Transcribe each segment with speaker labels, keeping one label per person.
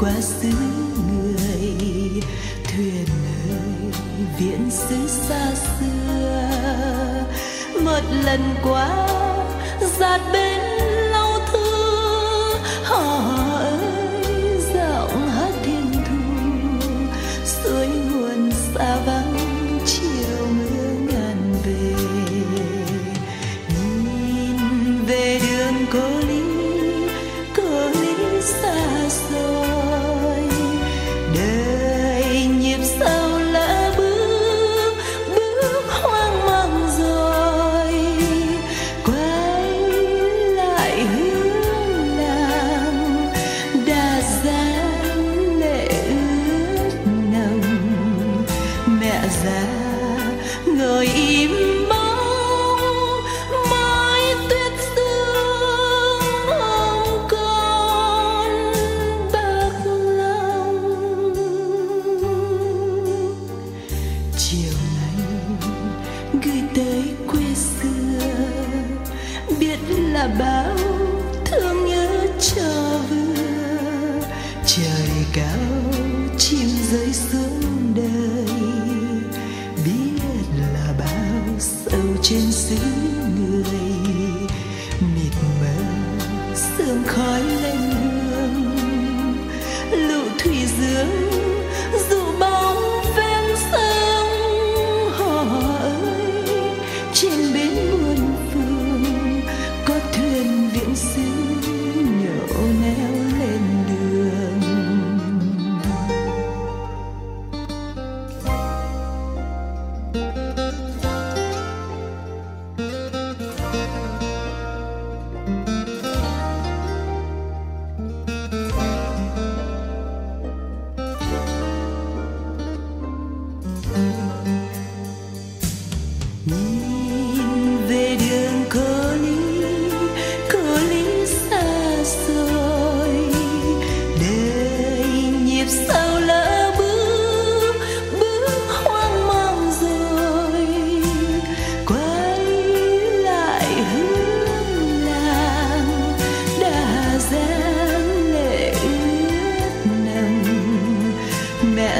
Speaker 1: qua xứ người, thuyền ơi viễn xứ xa xưa. Một lần qua, giạt bên lâu thư, họ ơi hát thiên thu. Suối nguồn xa vắng, chiều mưa ngàn về. Nhìn về đường cô lý cô lý xa xôi. Gửi tới quê xưa. Biết là bao thương nhớ cho vừa. Trời cao chim rơi xuống đời. Biết là bao sâu trên xứ người. Mịt mờ, sương khói lên hương lũ thủy dương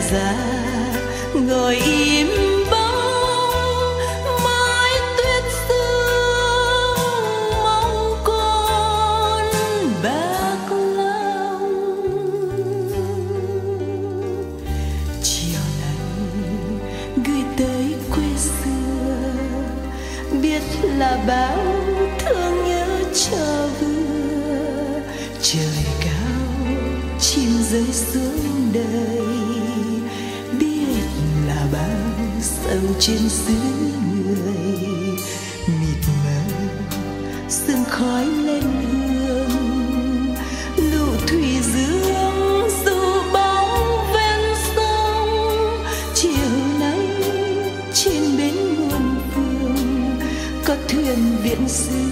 Speaker 1: già ngồi im bóng mái tuyết sương mong con bạc lòng. Chiều nay, gửi tới quê xưa, biết là bao thương nhớ cho vừa. Trời rơi xuống đời. Biết là bao sâu trên xứ người. Mịt mờ, sương khói lên hương lũ thủy dương dù bóng ven sông. Chiều nay trên bến muôn phương, có thuyền viễn xứ